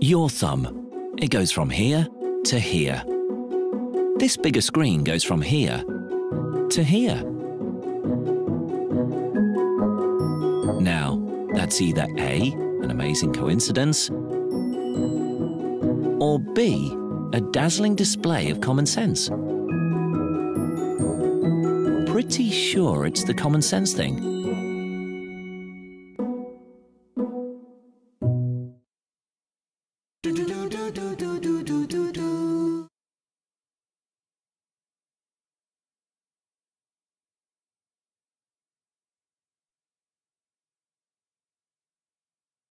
Your thumb. It goes from here to here. This bigger screen goes from here to here. Now, that's either A, an amazing coincidence, or B, a dazzling display of common sense. Pretty sure it's the common sense thing.